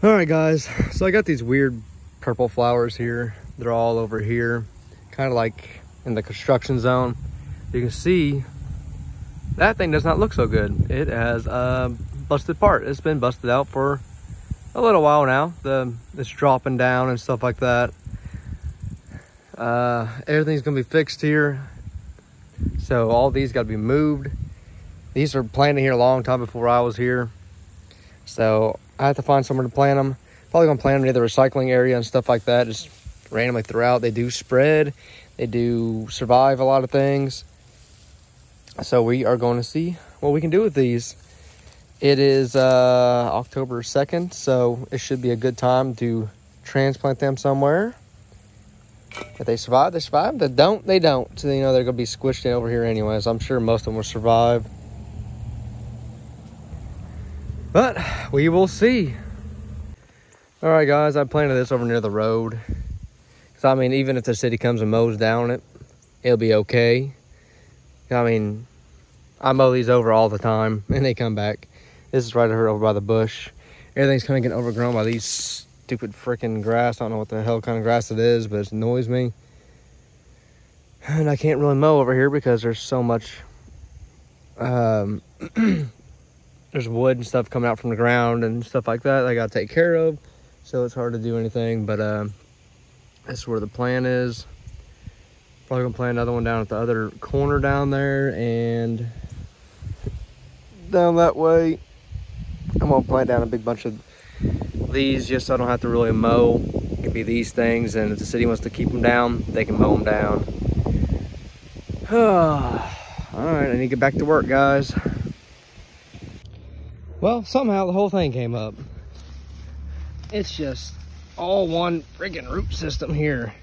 All right, guys. So I got these weird purple flowers here. They're all over here, kind of like in the construction zone. You can see that thing does not look so good. It has a busted part. It's been busted out for a little while now. The It's dropping down and stuff like that. Uh, everything's gonna be fixed here. So all these got to be moved. These are planted here a long time before I was here. So I have to find somewhere to plant them. Probably gonna plant them near the recycling area and stuff like that. Just randomly throughout. They do spread. They do survive a lot of things. So we are going to see what we can do with these. It is uh, October 2nd, so it should be a good time to transplant them somewhere. If they survive, they survive. If they don't, they don't. So, you know, they're going to be squished in over here anyways. I'm sure most of them will survive. But we will see. All right, guys, I planted this over near the road. So, I mean, even if the city comes and mows down it, it'll be okay. I mean, I mow these over all the time and they come back. This is right over by the bush. Everything's kind of getting overgrown by these stupid freaking grass. I don't know what the hell kind of grass it is, but it annoys me. And I can't really mow over here because there's so much, um, there's wood and stuff coming out from the ground and stuff like that I got to take care of. So it's hard to do anything, but um, that's where the plan is. Probably gonna plant another one down at the other corner down there and down that way. I'm gonna plant down a big bunch of these just so I don't have to really mow. It could be these things and if the city wants to keep them down, they can mow them down. All right, I need to get back to work, guys. Well, somehow the whole thing came up. It's just all one friggin' root system here.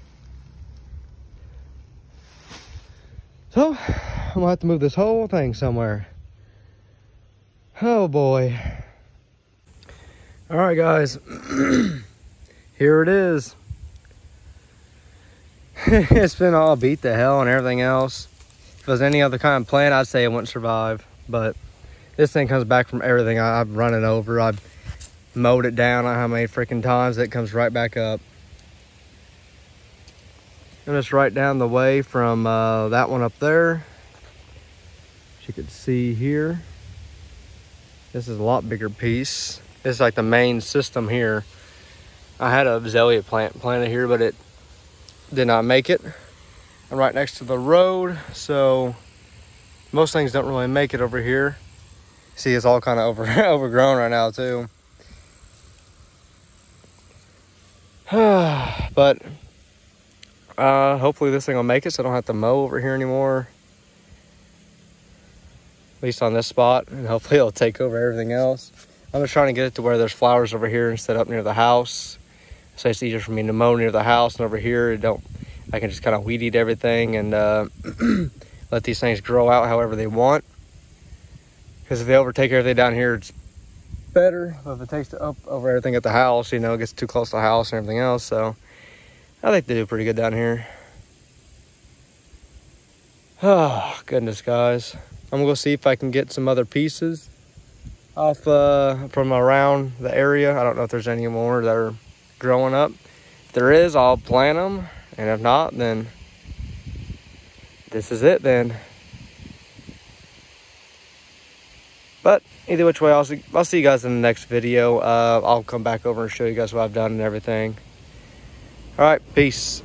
So, I'm gonna have to move this whole thing somewhere. Oh boy. All right, guys. Here it is. it's been all beat to hell and everything else. If it was any other kind of plant, I'd say it wouldn't survive. But this thing comes back from everything I, have run it over. I've mowed it down. How many freaking times it comes right back up. And it's right down the way from uh, that one up there. As you can see here. This is a lot bigger piece. This is like the main system here. I had a azalea plant planted here, but it did not make it. I'm right next to the road, so most things don't really make it over here. See, it's all kind of over overgrown right now too. but uh, hopefully this thing will make it so I don't have to mow over here anymore. At least on this spot. And hopefully it'll take over everything else. I'm just trying to get it to where there's flowers over here instead up near the house. So it's easier for me to mow near the house and over here it don't I can just kind of weed eat everything and uh, let these things grow out however they want. Because if they overtake everything down here, it's better. But if it takes to up over everything at the house, you know, it gets too close to the house and everything else. So I think they do pretty good down here. Oh, goodness, guys. I'm going to go see if I can get some other pieces off uh, from around the area. I don't know if there's any more that are growing up. If there is, I'll plant them. And if not, then this is it then. But either which way, I'll see, I'll see you guys in the next video. Uh, I'll come back over and show you guys what I've done and everything. All right, peace.